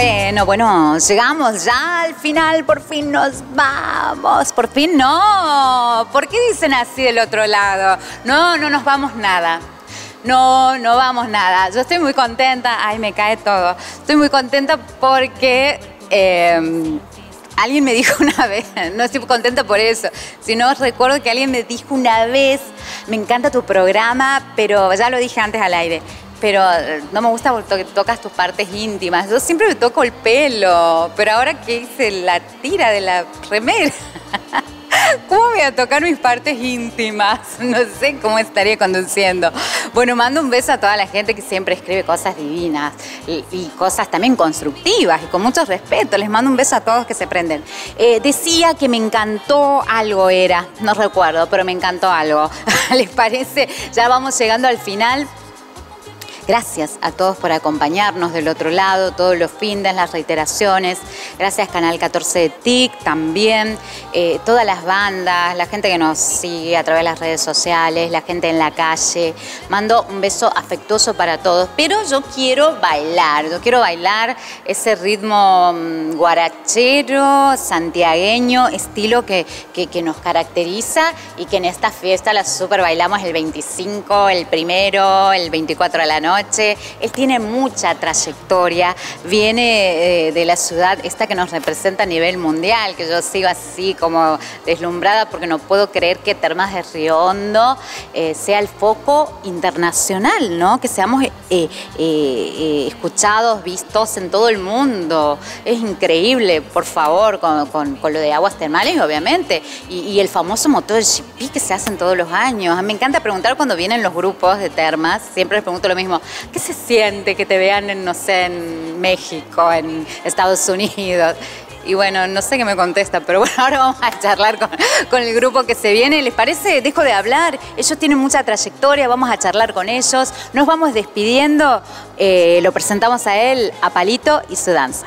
Bueno, bueno, llegamos ya al final, por fin nos vamos. Por fin no. ¿Por qué dicen así del otro lado? No, no nos vamos nada. No, no vamos nada. Yo estoy muy contenta. Ay, me cae todo. Estoy muy contenta porque eh, alguien me dijo una vez, no estoy contenta por eso, sino recuerdo que alguien me dijo una vez, me encanta tu programa, pero ya lo dije antes al aire pero eh, no me gusta porque tocas tus partes íntimas. Yo siempre me toco el pelo, pero ahora que hice la tira de la remera, ¿cómo voy a tocar mis partes íntimas? No sé cómo estaría conduciendo. Bueno, mando un beso a toda la gente que siempre escribe cosas divinas y, cosas también constructivas y con mucho respeto. Les mando un beso a todos que se prenden. Eh, decía que me encantó algo era, no recuerdo, pero me encantó algo. ¿Les parece? Ya vamos llegando al final. Gracias a todos por acompañarnos del otro lado, todos los findes, las reiteraciones. Gracias Canal 14 de TIC también, eh, todas las bandas, la gente que nos sigue a través de las redes sociales, la gente en la calle. Mando un beso afectuoso para todos, pero yo quiero bailar, yo quiero bailar ese ritmo mm, guarachero, santiagueño, estilo que, que, nos caracteriza y que en esta fiesta la super bailamos el 25, el primero, el 24 de la noche él tiene mucha trayectoria, viene eh, de la ciudad, esta que nos representa a nivel mundial, que yo sigo así como deslumbrada porque no puedo creer que Termas de Río Hondo eh, sea el foco internacional, ¿no? Que seamos eh, escuchados, vistos en todo el mundo. Es increíble, por favor, con, lo de aguas termales, obviamente, y, el famoso motor GP que se hacen todos los años. Me encanta preguntar cuando vienen los grupos de termas, siempre les pregunto lo mismo, ¿Qué se siente que te vean, en, no sé, en México, en Estados Unidos? Y bueno, no sé qué me contesta, pero bueno, ahora vamos a charlar con, el grupo que se viene. ¿Les parece? Dejo de hablar. Ellos tienen mucha trayectoria, vamos a charlar con ellos. Nos vamos despidiendo. Eh, lo presentamos a él, a Palito y su danza.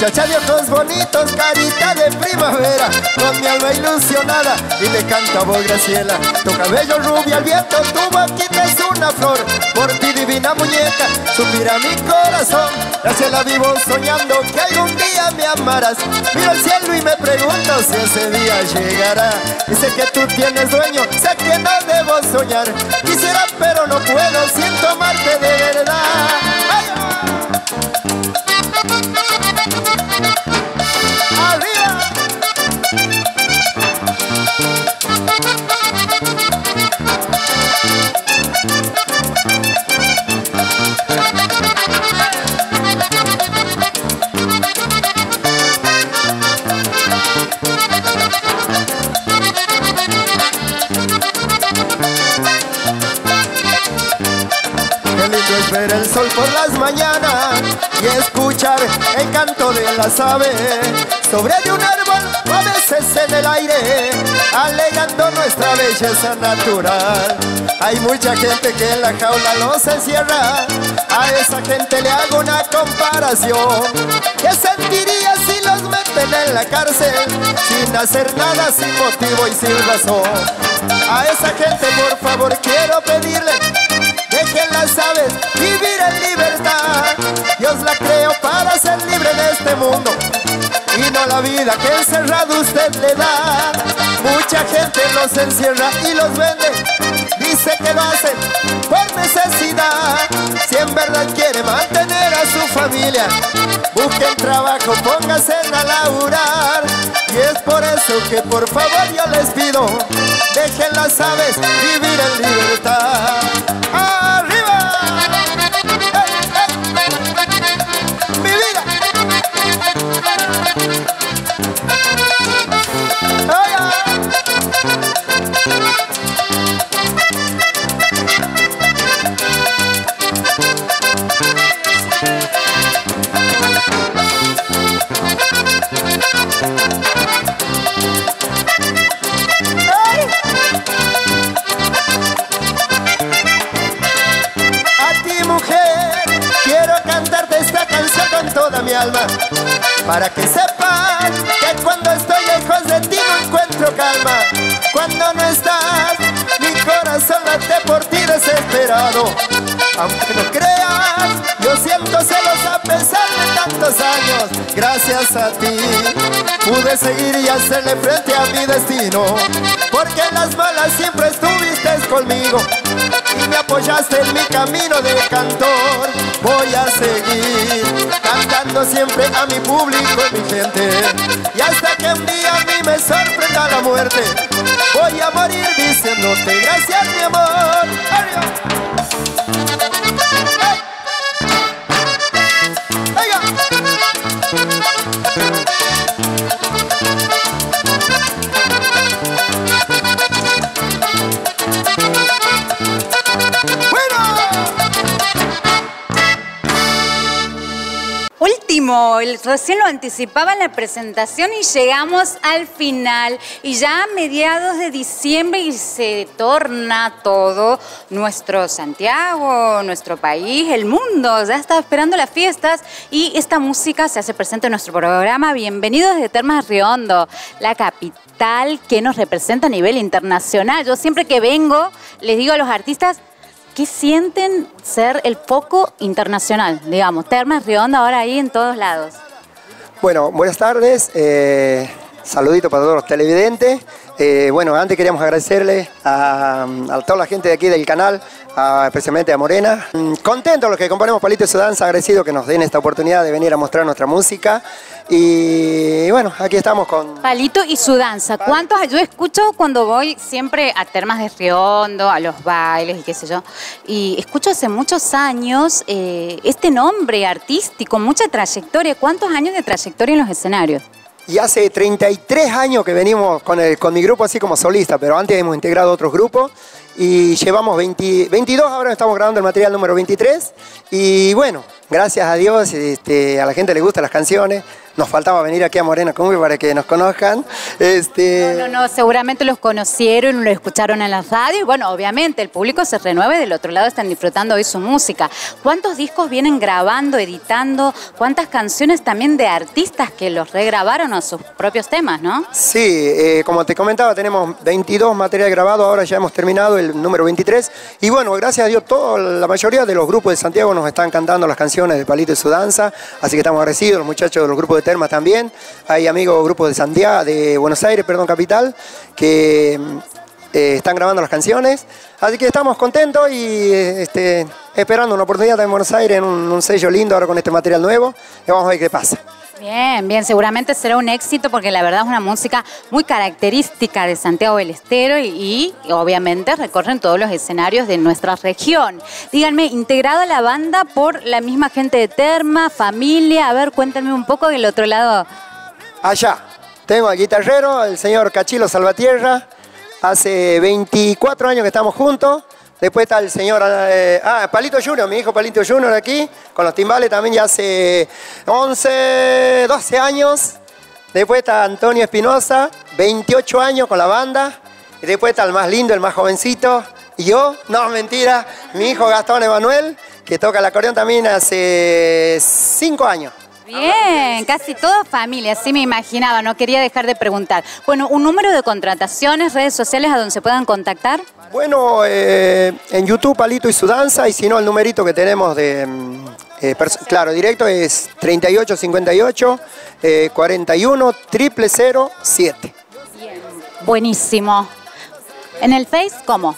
Muchacha de ojos bonitos, carita de primavera. Con mi alma ilusionada y te canta voz Graciela. Tu cabello rubio al viento, tu boquita es una flor. Por ti divina muñeca, suspira mi corazón. Graciela vivo soñando que algún día me amarás. Miro al cielo y me pregunto si ese día llegará. Dice que tú tienes dueño, sé que no debo soñar. Quisiera pero no puedo sin tomarte de verdad. Ver por las mañanas y escuchar el canto de las aves sobre de un árbol a veces en el aire alegando nuestra belleza natural. Hay mucha gente que en la jaula los encierra. A esa gente le hago una comparación. ¿qué sentiría si los meten en la cárcel sin hacer nada, sin motivo y sin razón? a esa gente por favor quiero pedirle que las aves vivir en libertad. Dios la creó para ser libre de este mundo y no la vida que encerrado usted le da. Mucha gente los encierra y los vende, dice que lo hacen por necesidad. Si en verdad quiere mantener a su familia, busquen trabajo, pónganse a laburar. Y es por eso que por favor yo les pido, dejen las aves vivir en libertad. Para que sepas que cuando estoy lejos de ti no encuentro calma. Cuando no estás, mi corazón late por ti desesperado. Aunque no creas, yo siento celos a pesar de Gracias a ti pude seguir y hacerle frente a mi destino Porque en las malas siempre estuviste conmigo Y me apoyaste en mi camino de cantor. Voy a seguir cantando siempre a mi público y mi gente Y hasta que un día a mí me sorprenda la muerte Voy a morir diciéndote gracias mi amor recién lo anticipaba en la presentación y llegamos al final y ya a mediados de diciembre y se torna todo nuestro Santiago, nuestro país, el mundo, ya está esperando las fiestas y esta música se hace presente en nuestro programa. Bienvenidos desde Termas Riondo, la capital que nos representa a nivel internacional. Yo siempre que vengo les digo a los artistas, ¿Qué sienten ser el foco internacional? Digamos, Termas Rionda ahora ahí en todos lados. Bueno, buenas tardes. Eh, saludito para todos los televidentes. Eh, bueno, antes queríamos agradecerle a, toda la gente de aquí del canal, especialmente a Morena. Mm, contento los que componemos Palito y su danza, agradecido que nos den esta oportunidad de venir a mostrar nuestra música. Y bueno, aquí estamos con... Palito y su danza. ¿Cuántos? Yo escucho cuando voy siempre a Termas de Riondo, a los bailes y qué sé yo, y escucho hace muchos años eh, este nombre artístico, mucha trayectoria. ¿Cuántos años de trayectoria en los escenarios? Y hace 33 años que venimos con, el, con mi grupo así como solista, pero antes hemos integrado otros grupos. Y llevamos 22, ahora estamos grabando el material número 23 y bueno, gracias a Dios, este, a la gente le gustan las canciones, nos faltaba venir aquí a Morena Cumbia para que nos conozcan. Este... No, no, no, seguramente los conocieron, lo escucharon en la radio y bueno, obviamente el público se renueve, del otro lado están disfrutando hoy su música. ¿Cuántos discos vienen grabando, editando? ¿Cuántas canciones también de artistas que los regrabaron a sus propios temas, no? Sí, eh, como te comentaba, tenemos 22 materiales grabados, ahora ya hemos terminado el número 23 y bueno, gracias a Dios, toda la mayoría de los grupos de Santiago nos están cantando las canciones de Palito y su danza, así que estamos agradecidos, los muchachos de los grupos de También. Hay amigos, grupos de Santiago, de Buenos Aires, perdón, capital, que eh, están grabando las canciones. Así que estamos contentos y este, esperando una oportunidad en Buenos Aires, en un, un sello lindo ahora con este material nuevo. Y vamos a ver qué pasa. Bien, bien, seguramente será un éxito porque la verdad es una música muy característica de Santiago del Estero y, obviamente recorren todos los escenarios de nuestra región. Díganme, integrada la banda por la misma gente de Terma, familia, a ver, cuéntame un poco del otro lado. Allá, tengo al guitarrero, el señor Cachilo Salvatierra, hace 24 años que estamos juntos. Después está el señor, eh, ah, Palito Junior, mi hijo Palito Junior aquí, con los timbales también ya hace 11, 12 años. Después está Antonio Espinosa, 28 años con la banda. Y después está el más lindo, el más jovencito. Y yo, no, mentira, mi hijo Gastón Emanuel, que toca el acordeón también hace 5 años. Bien, casi toda familia, así me imaginaba, no quería dejar de preguntar. Bueno, un número de contrataciones, redes sociales a donde se puedan contactar. Bueno, eh, en YouTube Palito y su danza, y si no, el numerito que tenemos de, mm, eh, claro, directo es 3858 eh, 41 7. Bien, buenísimo. ¿En el Face cómo?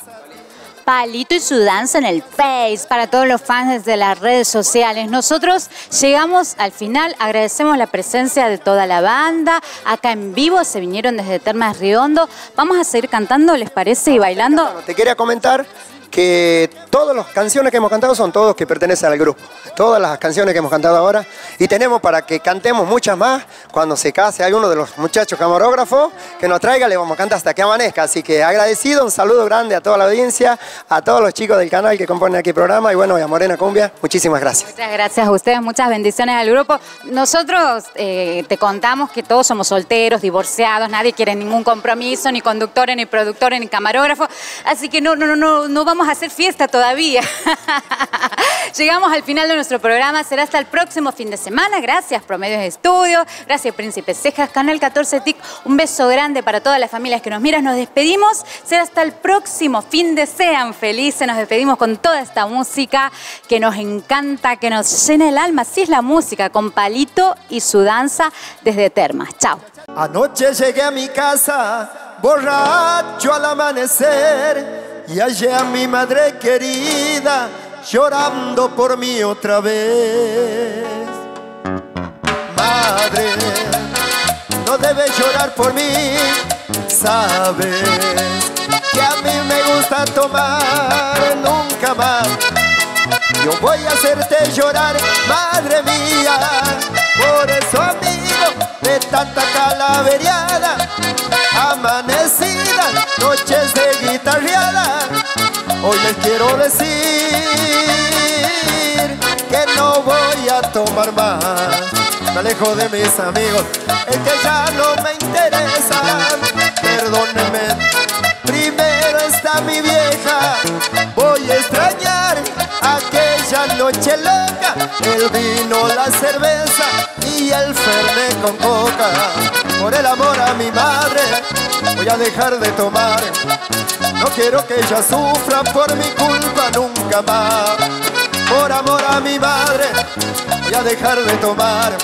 Palito y su danza en el Face para todos los fans de las redes sociales. Nosotros llegamos al final, agradecemos la presencia de toda la banda. Acá en vivo se vinieron desde Termas Riondo. Vamos a seguir cantando, ¿les parece? Y bailando. Te quería comentar que todas las canciones que hemos cantado son todos que pertenecen al grupo. Todas las canciones que hemos cantado ahora. Y tenemos para que cantemos muchas más. Cuando se case alguno de los muchachos camarógrafos, que nos traiga, le vamos a cantar hasta que amanezca. Así que agradecido, un saludo grande a toda la audiencia, a todos los chicos del canal que componen aquí el programa y bueno, y a Morena Cumbia, muchísimas gracias. Muchas gracias a ustedes, muchas bendiciones al grupo. Nosotros eh, te contamos que todos somos solteros, divorciados, nadie quiere ningún compromiso, ni conductores, ni productores, ni camarógrafo. Así que no, no, no, no vamos a hacer fiesta todavía. Llegamos al final de nuestro programa. Será hasta el próximo fin de semana. Gracias, Promedios Estudio. Gracias, Príncipe Cejas, Canal 14 TIC. Un beso grande para todas las familias que nos miran. Nos despedimos. Será hasta el próximo fin de Sean felices. Nos despedimos con toda esta música que nos encanta, que nos llena el alma. Así es la música, con Palito y su danza desde Termas. Chao. Anoche llegué a mi casa, borracho al amanecer, y hallé a mi madre querida llorando por mí otra vez. Madre, no debes llorar por mí, sabes que a mí me gusta tomar nunca más. Yo voy a hacerte llorar, madre mía, por eso amigo de tanta calaveriada, amanecida, noches de guitarreada. Hoy les quiero decir que no voy a tomar más. Me alejo de mis amigos, es que ya no me interesan. Perdónenme, primero está mi vieja. Voy a extrañar aquella noche loca, el vino, la cerveza y el fernet con coca. Por el amor a mi madre, voy a dejar de tomar. No quiero que ella sufra por mi culpa nunca más. Por amor a mi madre, voy a dejar de tomar.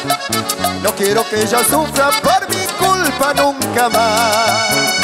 No quiero que ella sufra por mi culpa nunca más.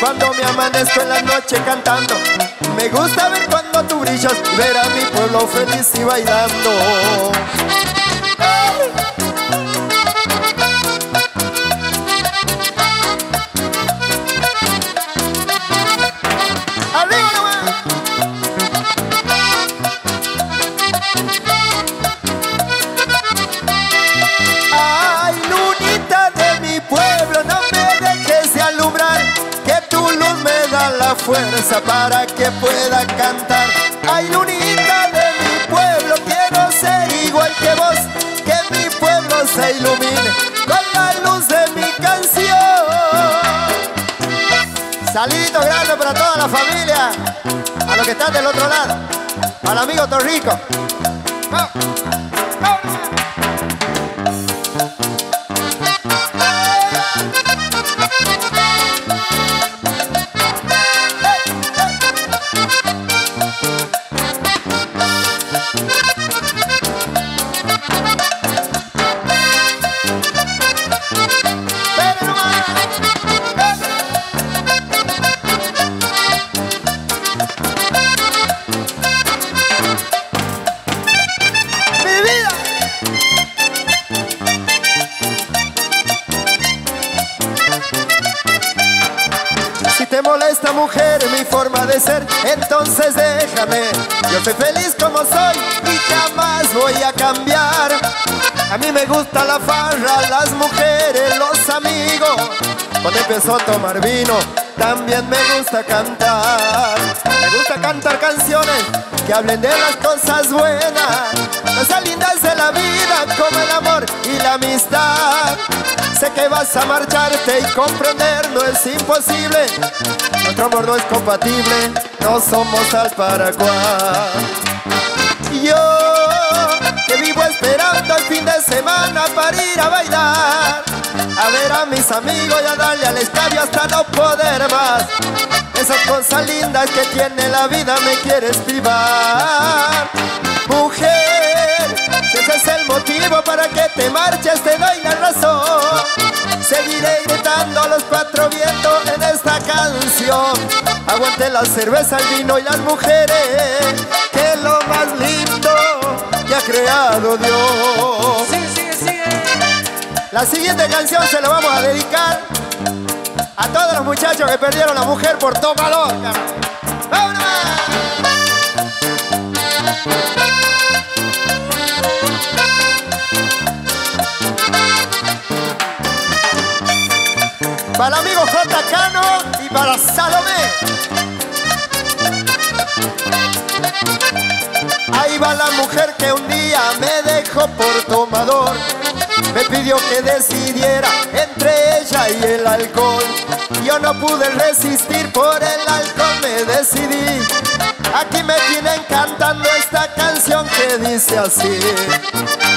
Cuando me amanezco en la noche cantando. Me gusta ver cuando tú brillas, ver a mi pueblo feliz y bailando. La familia, a los que están del otro lado, al amigo Torrico. La farra, las mujeres, los amigos. Cuando empiezo a tomar vino, también me gusta cantar. Me gusta cantar canciones que hablen de las cosas buenas, cosas lindas de la vida, como el amor y la amistad. Sé que vas a marcharte y comprender no es imposible. Nuestro amor no es compatible, no somos al paraguay. Yo que vivo esperando semana para ir a bailar, a ver a mis amigos y a darle al estadio hasta no poder más. Esas cosas lindas que tiene la vida me quieres privar. Mujer, si ese es el motivo para que te marches, te doy la razón. Seguiré cantando a los cuatro vientos en esta canción. Aguante la cerveza, el vino y las mujeres, que es lo más lindo que ha creado Dios. La siguiente canción se la vamos a dedicar a todos los muchachos que perdieron la mujer por tomador. ¡Vámonos! Para el amigo J. Cano y para Salomé. Ahí va la mujer que un día me dejó por tomador. Me pidió que decidiera entre ella y el alcohol. Yo no pude resistir, por el alcohol me decidí. Aquí me tienen cantando esta canción que dice así.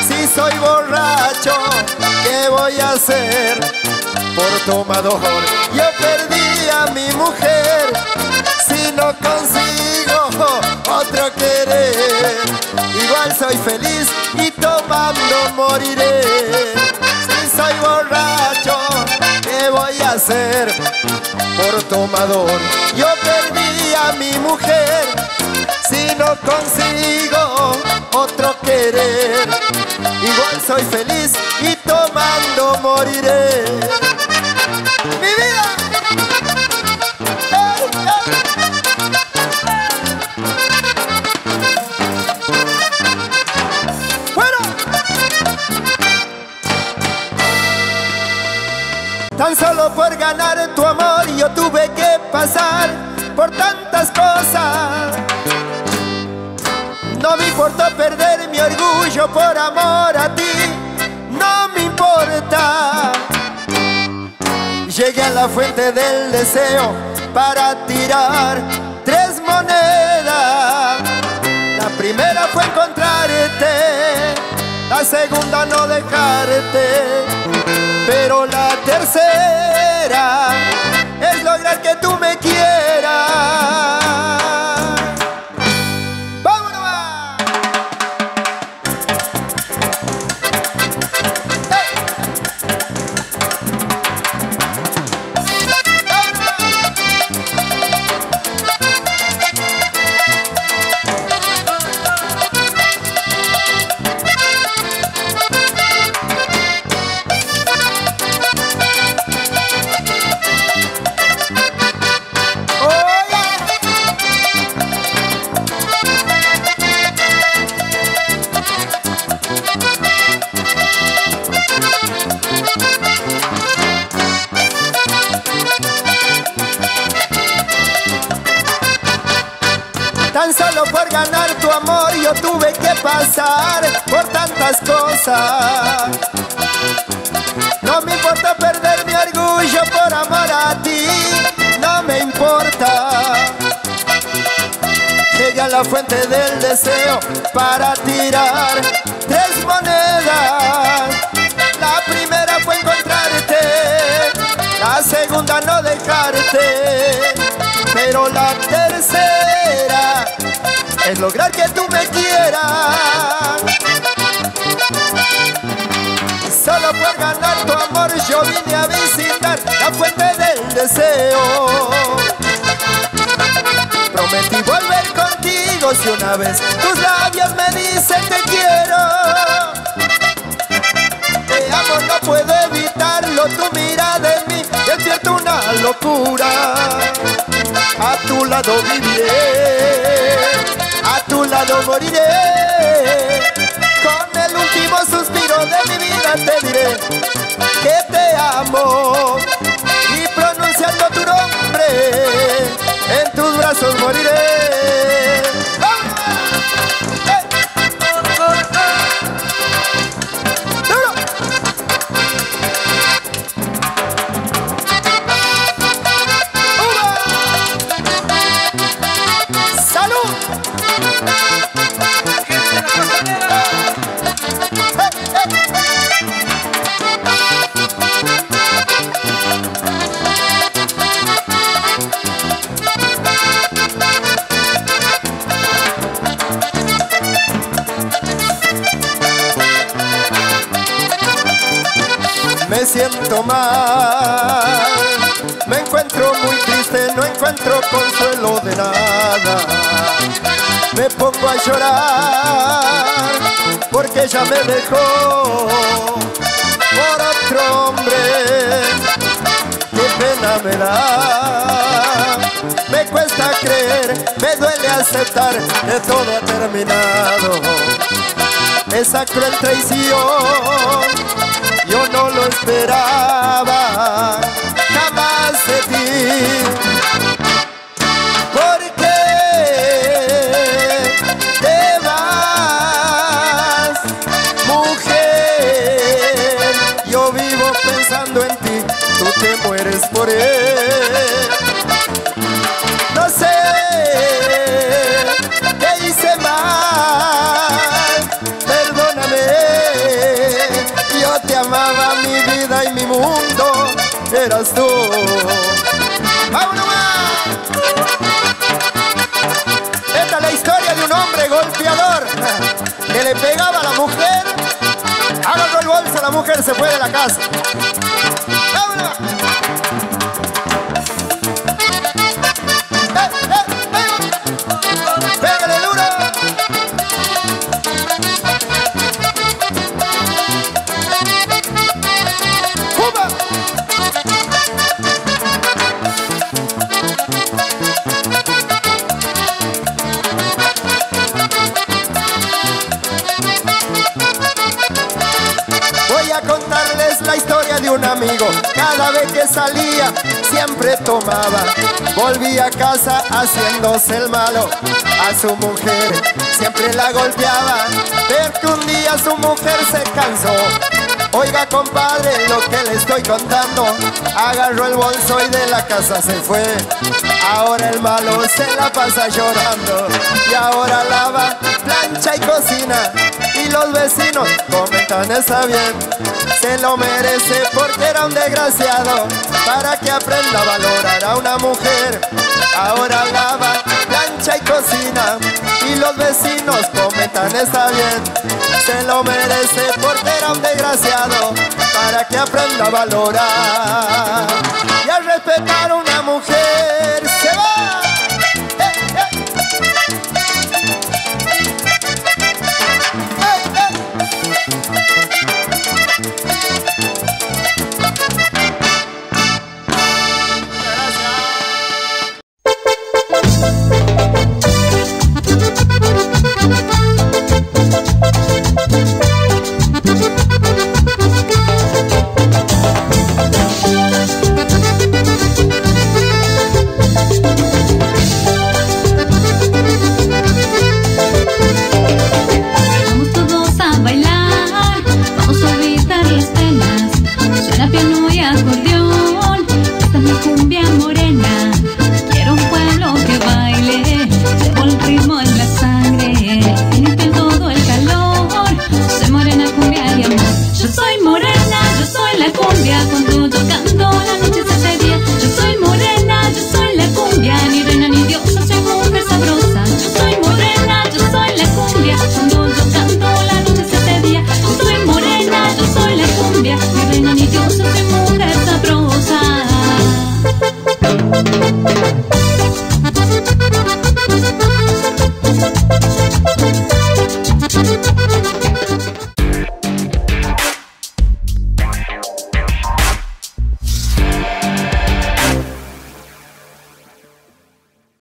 Si soy borracho, ¿qué voy a hacer? Por tomador, yo perdí a mi mujer. Si no consigo otro querer, igual soy feliz y tomando moriré. Si soy borracho, ¿qué voy a hacer? Por tomador, yo perdí a mi mujer. Si no consigo otro querer, igual soy feliz y tomando moriré. Fuente del deseo para tirar tres monedas. La primera fue encontrarte, la segunda no dejarte, pero la tercera Tan solo por ganar tu amor yo tuve que pasar por tantas cosas. No me importa perder mi orgullo por amor a ti, no me importa. Llegué a la fuente del deseo para tirar tres monedas. La primera fue encontrarte, la segunda no dejarte, pero la tercera es lograr que tú me quieras. Solo por ganar tu amor yo vine a visitar la fuente del deseo. Prometí volver contigo si una vez tus labios me dicen te quiero. Te amo, no puedo evitarlo, tu mirada en mí despierta una locura. A tu lado viviré, lado moriré. Con el último suspiro de mi vida te diré que te amo y pronunciando tu nombre en tus brazos moriré. Me pongo a llorar porque ella me dejó por otro hombre. Qué pena me da. Me cuesta creer, me duele aceptar que todo ha terminado. Esa cruel traición yo no lo esperaba jamás de ti. Le pegaba a la mujer. Agarró el bolso, la mujer se fue de la casa. Cada vez que salía, siempre tomaba. Volvía a casa haciéndose el malo a su mujer. Siempre la golpeaba, pero que un día su mujer se cansó. Oiga compadre, lo que le estoy contando Agarró el bolso y de la casa se fue Ahora el malo se la pasa llorando Y ahora lava, plancha y cocina Y los vecinos comentan está bien Se lo merece porque era un desgraciado. Para que aprenda a valorar a una mujer. Ahora lava, plancha y cocina. Y los vecinos comentan está bien Se lo merece porque era un desgraciado. Para que aprenda a valorar Y a respetar a una mujer